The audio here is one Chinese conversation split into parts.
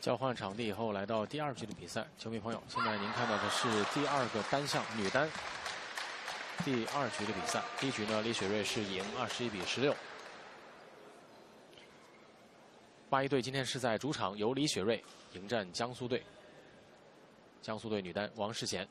交换场地以后，来到第二局的比赛。球迷朋友，现在您看到的是第二个单项女单第二局的比赛。第一局呢，李雪芮是赢二十一比十六。八一队今天是在主场由李雪芮迎战江苏队。江苏队女单王诗娴。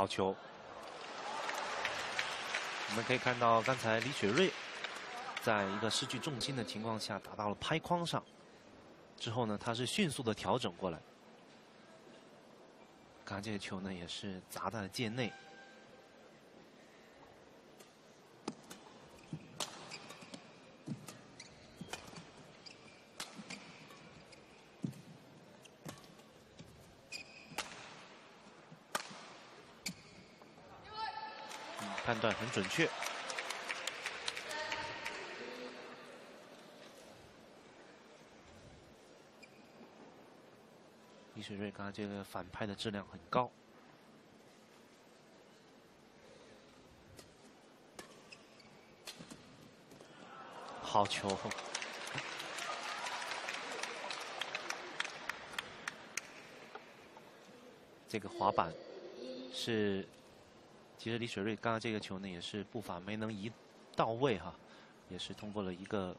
好球！我们可以看到，刚才李雪芮在一个失去重心的情况下打到了拍框上，之后呢，他是迅速的调整过来。刚才这个球呢，也是砸在了界内。判断很准确。李水瑞刚才这个反拍的质量很高，好球！这个滑板是。其实李雪芮刚刚这个球呢，也是步伐没能移到位哈，也是通过了一个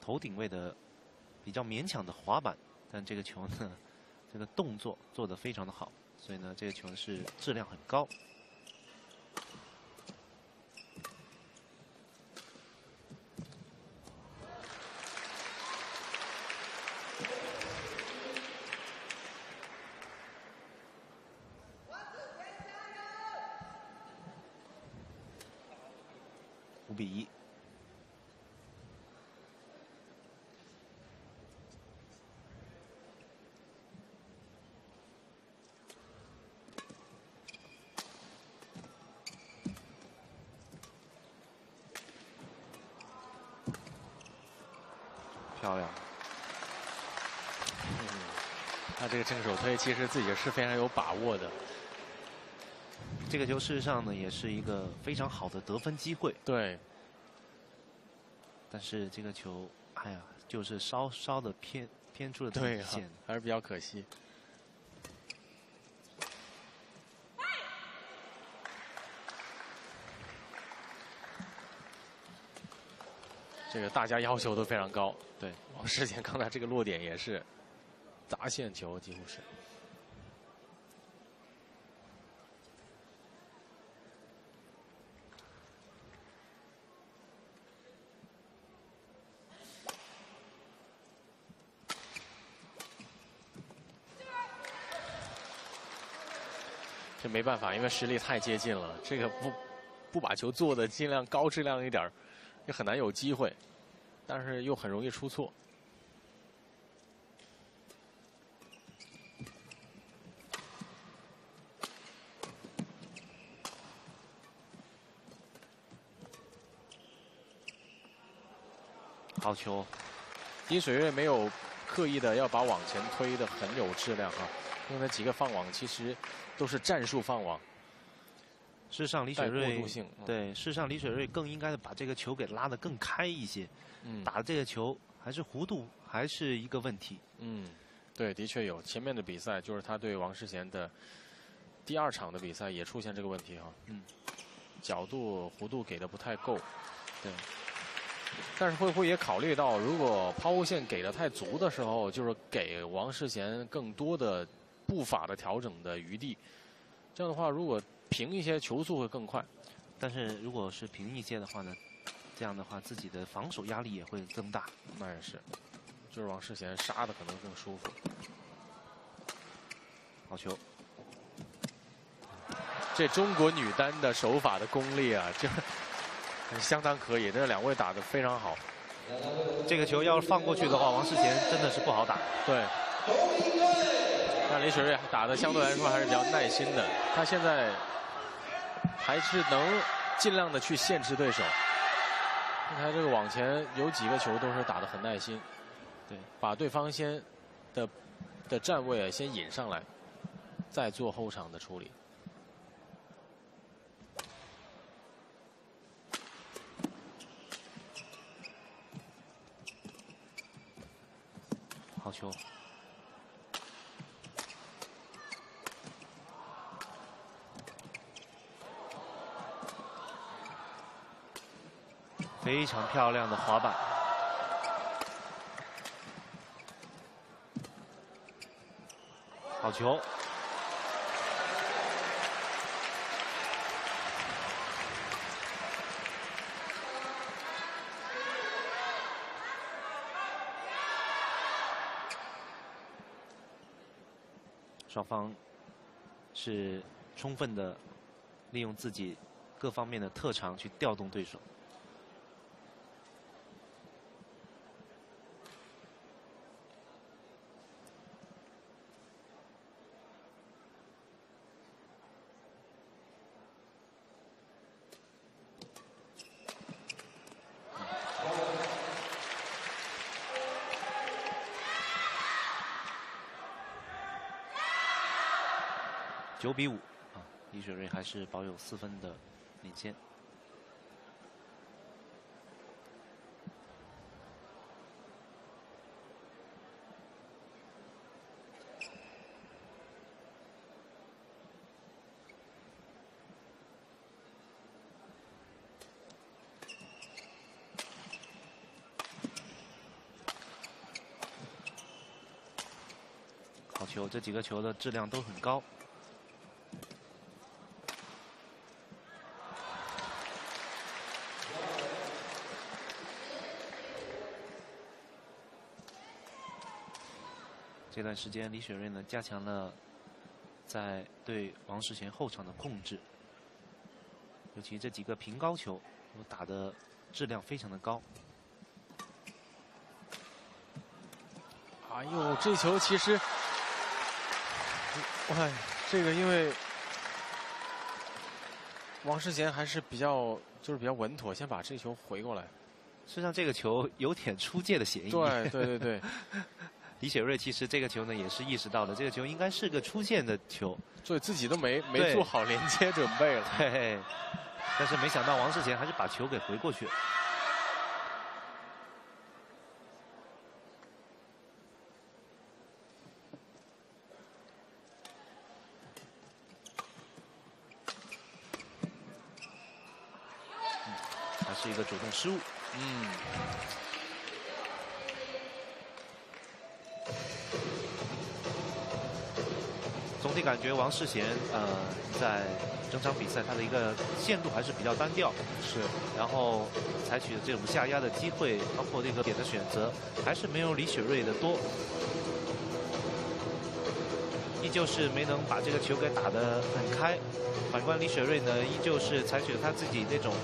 头顶位的比较勉强的滑板，但这个球呢，这个动作做得非常的好，所以呢，这个球是质量很高。五比一，漂亮。嗯，他这个正手推其实自己是非常有把握的。这个球事实上呢，也是一个非常好的得分机会。对。但是这个球，哎呀，就是稍稍的偏偏出了底线，还是比较可惜。这个大家要求都非常高。对，王世贤刚才这个落点也是砸线球，几乎是。这没办法，因为实力太接近了。这个不不把球做的尽量高质量一点也很难有机会，但是又很容易出错。好球！金水月没有刻意的要把网前推的很有质量啊。用的几个放网其实都是战术放网。事实上，李雪芮对，事实上李雪芮更应该的把这个球给拉得更开一些。嗯，打的这个球还是弧度还是一个问题。嗯，对，的确有。前面的比赛就是他对王世贤的第二场的比赛也出现这个问题哈。嗯，角度弧度给的不太够。对。但是会不会也考虑到，如果抛物线给的太足的时候，就是给王世贤更多的。步法的调整的余地，这样的话，如果平一些，球速会更快。但是如果是平一些的话呢，这样的话自己的防守压力也会增大。那也是，就是王世贤杀的可能更舒服。好球。这中国女单的手法的功力啊，这相当可以。这两位打得非常好。这个球要是放过去的话，王世贤真的是不好打。对。那李雪芮打的相对来说还是比较耐心的，她现在还是能尽量的去限制对手。你看这个往前有几个球都是打的很耐心，对，把对方先的的站位啊先引上来，再做后场的处理。好球。非常漂亮的滑板，好球！双方是充分的利用自己各方面的特长去调动对手。九比五，啊，李雪芮还是保有四分的领先。好球，这几个球的质量都很高。段时间，李雪芮呢加强了在对王世贤后场的控制，尤其这几个平高球都打的质量非常的高。哎呦，这球其实，哎，这个因为王世贤还是比较就是比较稳妥，先把这球回过来。实际上，这个球有点出界的嫌疑。对对对对。李雪芮其实这个球呢也是意识到了，这个球应该是个出线的球，所以自己都没没做好连接准备了。嘿，但是没想到王世贤还是把球给回过去了。还是一个主动失误。嗯。总体感觉王世贤呃在整场比赛他的一个线路还是比较单调，是，然后采取的这种下压的机会，包括这个点的选择，还是没有李雪芮的多，依旧是没能把这个球给打得很开。反观李雪芮呢，依旧是采取了他自己那种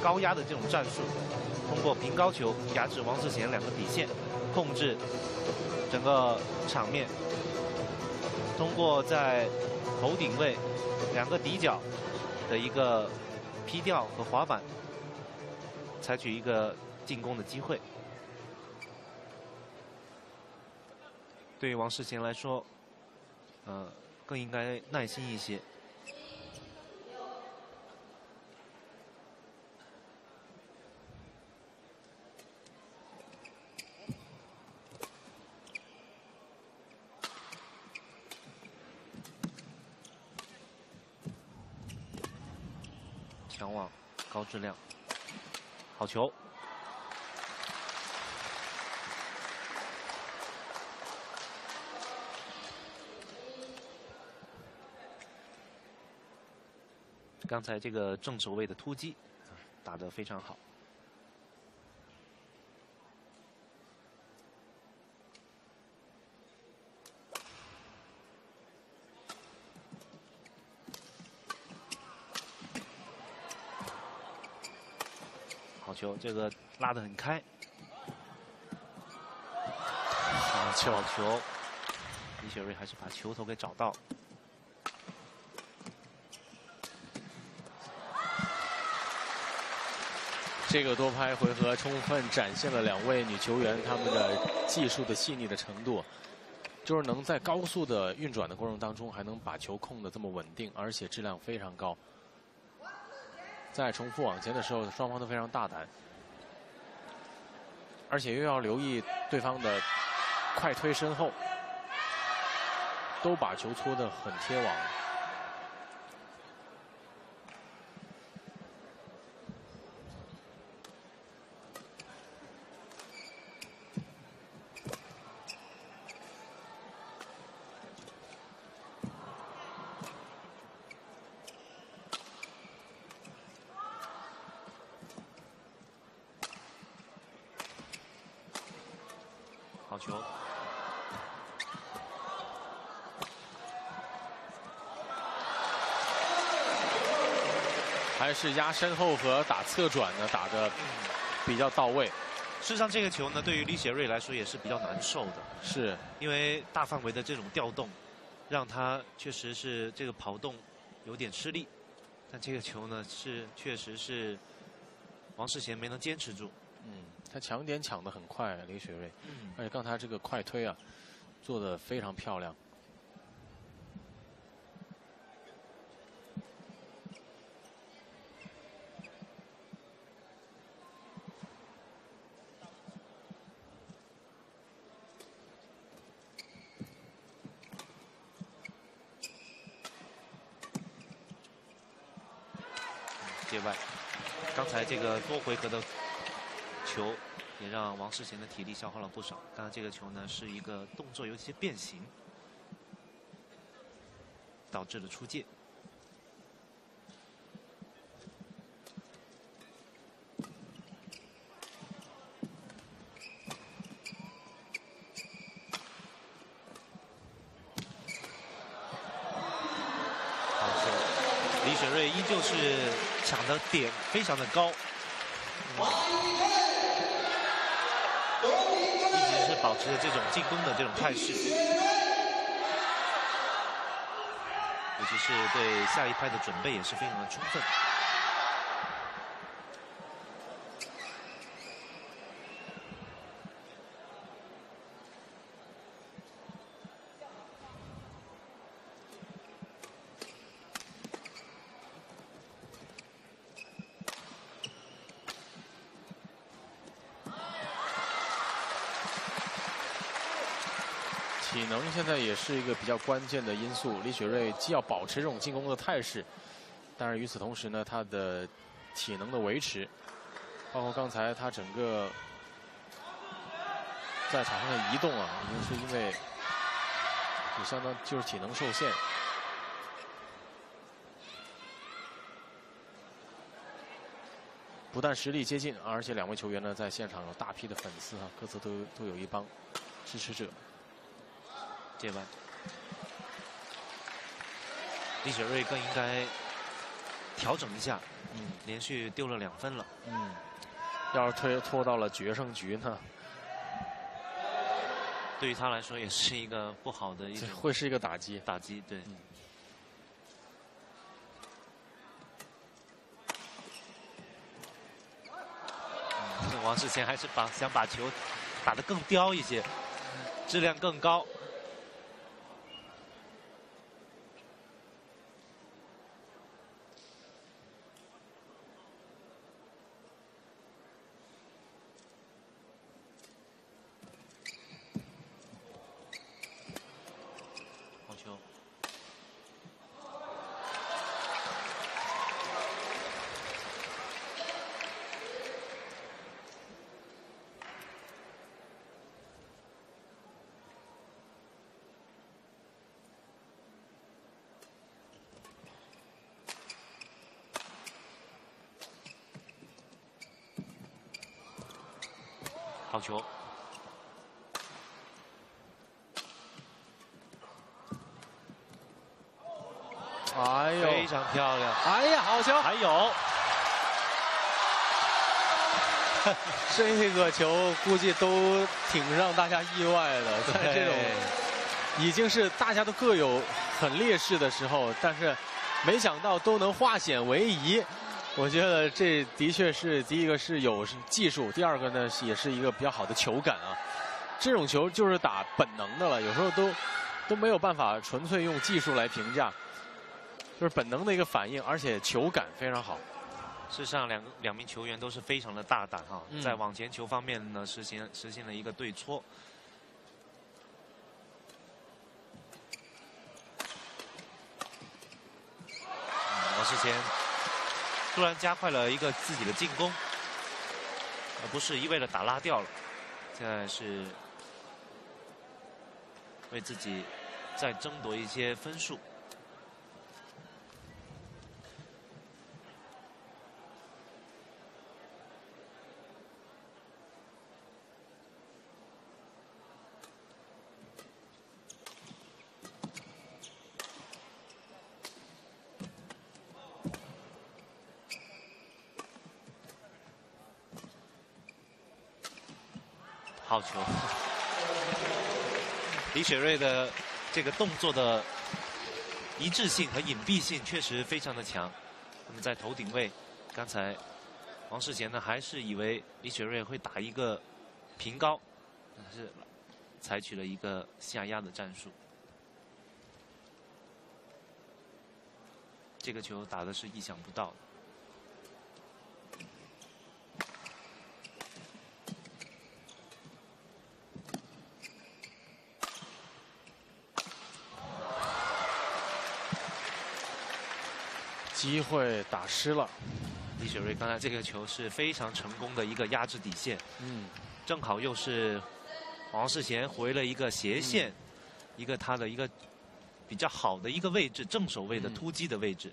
高压的这种战术，通过平高球压制王世贤两个底线，控制整个场面。通过在头顶位两个底角的一个劈吊和滑板，采取一个进攻的机会。对于王世贤来说，呃，更应该耐心一些。强网，高质量，好球！刚才这个正手位的突击打得非常好。球，这个拉得很开。球球，李雪芮还是把球头给找到。这个多拍回合充分展现了两位女球员她们的技术的细腻的程度，就是能在高速的运转的过程当中，还能把球控的这么稳定，而且质量非常高。在重复往前的时候，双方都非常大胆，而且又要留意对方的快推身后，都把球搓得很贴网。是压身后和打侧转呢，打的比较到位。事实上，这个球呢，对于李雪芮来说也是比较难受的，是因为大范围的这种调动，让他确实是这个跑动有点吃力。但这个球呢，是确实是王世贤没能坚持住。嗯，他抢点抢的很快，李雪芮，而且刚才这个快推啊，做的非常漂亮。界外，刚才这个多回合的球，也让王世贤的体力消耗了不少。当然，这个球呢是一个动作有些变形，导致了出界。李雪芮依旧是抢的点非常的高直是保持着这种进攻的这种态势，尤其是对下一拍的准备也是非常的充分。体能现在也是一个比较关键的因素。李雪芮既要保持这种进攻的态势，但是与此同时呢，她的体能的维持，包括刚才她整个在场上的移动啊，已经是因为也相当就是体能受限。不但实力接近，而且两位球员呢在现场有大批的粉丝啊，各自都都有一帮支持者。接弯，李雪芮更应该调整一下。嗯，连续丢了两分了。嗯，要是推拖到了决胜局呢？对于他来说也是一个不好的一种，会是一个打击。打击，对。王世贤还是把想把球打得更刁一些，质量更高。好球！哎呦，非常漂亮！哎呀，好球！还有，这个球估计都挺让大家意外的，在这种已经是大家都各有很劣势的时候，但是没想到都能化险为夷。我觉得这的确是第一个是有技术，第二个呢也是一个比较好的球感啊。这种球就是打本能的了，有时候都都没有办法纯粹用技术来评价，就是本能的一个反应，而且球感非常好。事实上，两个两名球员都是非常的大胆哈，嗯在往前球方面呢，实行实行了一个对搓。嗯王世贤突然加快了一个自己的进攻，而不是一味的打拉掉了。现在是为自己再争夺一些分数。好球！李雪芮的这个动作的一致性和隐蔽性确实非常的强。那么在头顶位，刚才王世贤呢还是以为李雪芮会打一个平高，但是采取了一个下压的战术。这个球打的是意想不到的。机会打失了，李雪芮刚才这个球是非常成功的一个压制底线，嗯，正好又是王世贤回了一个斜线，嗯。一个他的一个比较好的一个位置，正手位的嗯。突击的位置。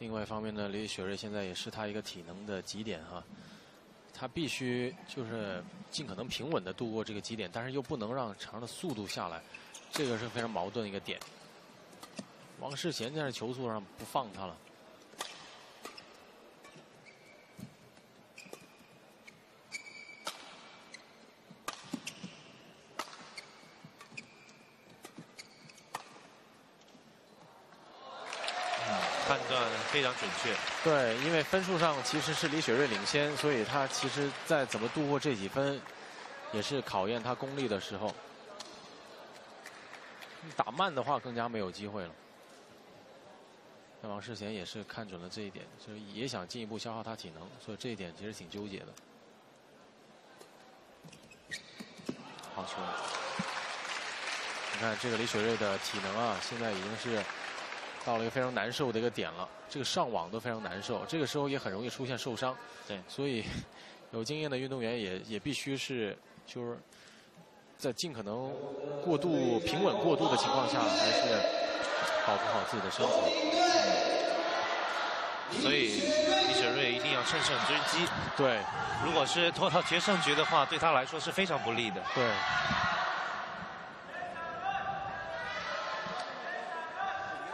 另外一方面呢，李雪芮现在也是他一个体能的极点哈，他必须就是尽可能平稳的度过这个极点，但是又不能让长的速度下来，这个是非常矛盾的一个点。王世贤在球速上不放他了，判断非常准确。对，因为分数上其实是李雪芮领先，所以他其实在怎么度过这几分，也是考验他功力的时候。打慢的话更加没有机会了。那王世贤也是看准了这一点，就是也想进一步消耗他体能，所以这一点其实挺纠结的。好球！你看这个李雪芮的体能啊，现在已经是到了一个非常难受的一个点了。这个上网都非常难受，这个时候也很容易出现受伤。对，所以有经验的运动员也也必须是就是在尽可能过度平稳过度的情况下，还是保护好自己的身体。所以李雪芮一定要乘胜追击。对如果是拖到决胜局的话，对他来说是非常不利的。对。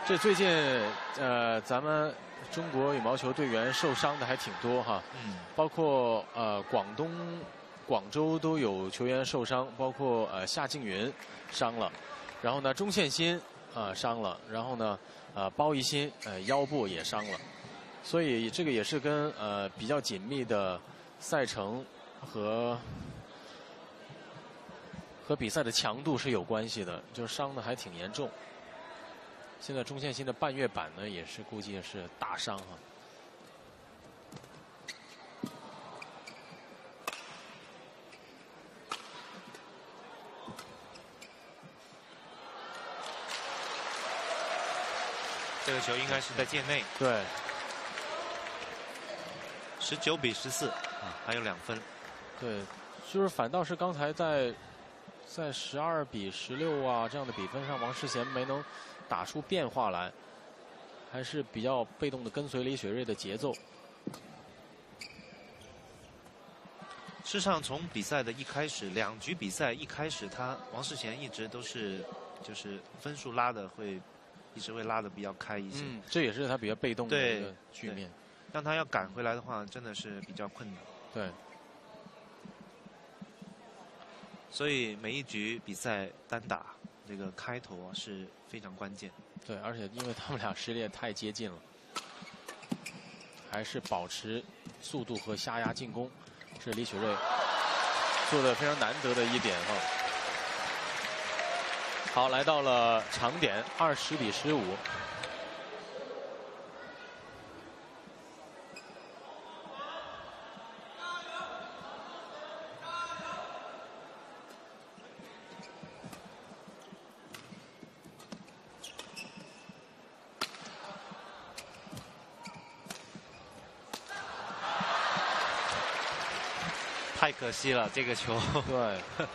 这最近，呃，咱们中国羽毛球队员受伤的还挺多哈，嗯，包括呃广东、广州都有球员受伤，包括呃夏静云伤了，然后呢钟宪鑫啊、伤了，然后呢啊包奕鑫呃腰部也伤了，所以这个也是跟呃比较紧密的赛程和和比赛的强度是有关系的，就是伤的还挺严重。现在钟宪鑫的半月板呢，也是估计是大伤哈。这个球应该是在界内，对，十九比十四，啊，还有两分。对，就是反倒是刚才在在十二比十六啊这样的比分上，王世贤没能打出变化来，还是比较被动的跟随李雪芮的节奏。事实上，从比赛的一开始，两局比赛一开始，他王世贤一直都是就是分数拉的会一直会拉的比较开一些。嗯，这也是他比较被动的一个局面。让他要赶回来的话，真的是比较困难。对，所以每一局比赛单打这个开头啊是非常关键。对，而且因为他们俩实力也太接近了，还是保持速度和下压进攻，这是李雪芮做的非常难得的一点哈。好，来到了长点，二十比十五。太可惜了，这个球。对。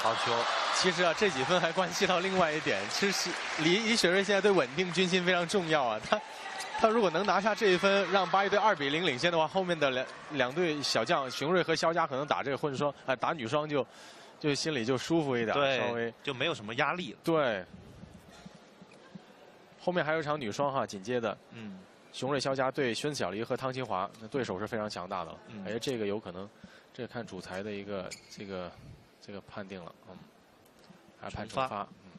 好球！其实啊，这几分还关系到另外一点，其实李李雪芮现在对稳定军心非常重要啊。她她如果能拿下这一分，让八一队二比零领先的话，后面的两两队小将熊睿和肖佳可能打这个混双啊、呃，打女双就就心里就舒服一点，稍微就没有什么压力了。对，后面还有一场女双哈，紧接着，嗯，熊睿、肖佳对孙小黎和汤清华，那对手是非常强大的。嗯，哎，这个有可能，这个看主裁的一个这个。这个判定了，嗯，还判重发，嗯。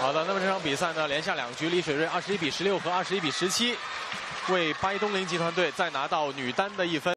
好的，那么这场比赛呢，连下两局，李水芮二十一比十六和二十一比十七，为巴东林集团队再拿到女单的一分。